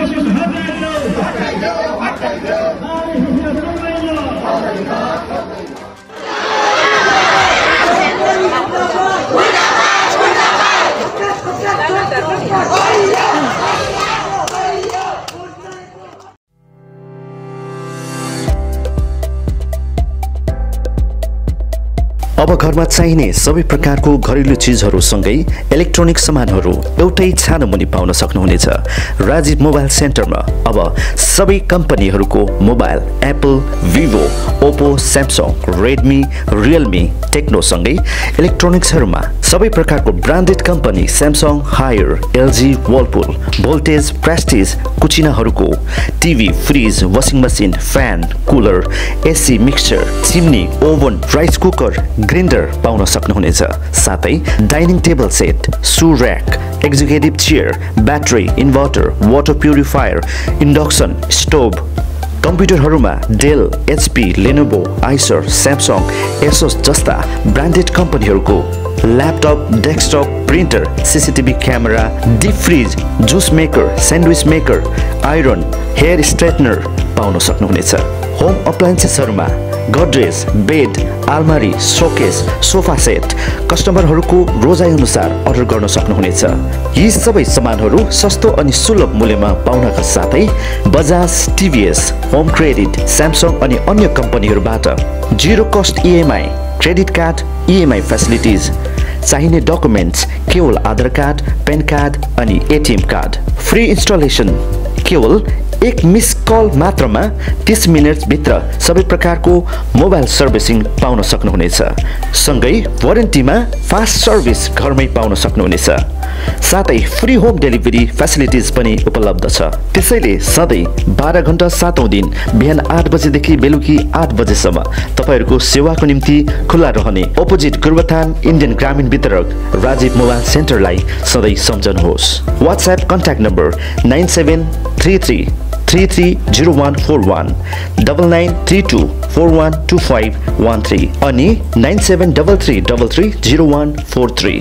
Gracias, अब घरमा चाहिने सबै प्रकारको घरेलु चिजहरूसँगै इलेक्ट्रोनिक सामानहरू एउटै छानो मुनि पाउन सक्नुहुनेछ। राजीव मोबाइल सेन्टरमा अब सबै कम्पनीहरूको mobile Apple Vivo Oppo Samsung Redmi Realme टेक्नोसँगै इलेक्ट्रोनिक्सहरूमा सबै प्रकारको branded company Samsung Haier LG Whirlpool voltage Prestige कुचिनाहरूको TV fridge washing machine fan cooler AC mixture chimney oven rice cooker grinder पाउन सक्नुहुनेछ। साथै dining table set shoe rack executive chair battery inverter water purifier induction stove कम्प्युटरहरूमा Dell HP Lenovo Acer Samsung Asus जस्ता branded कम्पनीहरूको laptop desktop printer CCTV camera deep fridge juice maker sandwich maker iron hair straightener पाउन सक्नुहुनेछ। Home अप्लायन्सेसहरूमा Godrej bed आलमारी showcase sofa set कस्टमरहरूको रोजाइ अनुसार order गर्न सक्नुहुनेछ। यी सबै सामानहरू सस्तो अनि सुलभ मूल्यमा पाउनका साथै Bajaj TVS Home Credit Samsung अनि अन्य कम्पनीहरूबाट zero cost EMI credit card EMI facilities चाहिने डकुमेन्ट्स केवल आधार कार्ड पेन कार्ड अनि एटिएम कार्ड। फ्री इन्स्टलेसन केवल एक मिस कल मात्रमा तिस मिनटभित्र सबै प्रकारको मोबाइल सर्भिसिङ पाउन सक्नुहुनेछ। सँगै वारेन्टीमा फास्ट सर्भिस घरमै पाउन सक्नुहुनेछ। साथै फ्री होम डेलिभरी फेसिलिटिज पनि उपलब्ध छ। त्यसैले सधैँ बाह्र घन्टा सातौँ दिन बिहान आठ बजेदेखि बेलुकी आठ बजेसम्म तपाईँहरूको सेवाको निम्ति खुल्ला रहने अपोजिट गुर्बथान इन्डियन ग्रामीण वितरक राजीव मोबाइल सेन्टरलाई सधैँ सम्झनुहोस्। WhatsApp contact number nine seven three three three three zero one four one double nine three two four one two five one three अनि nine seven double three double three zero one four three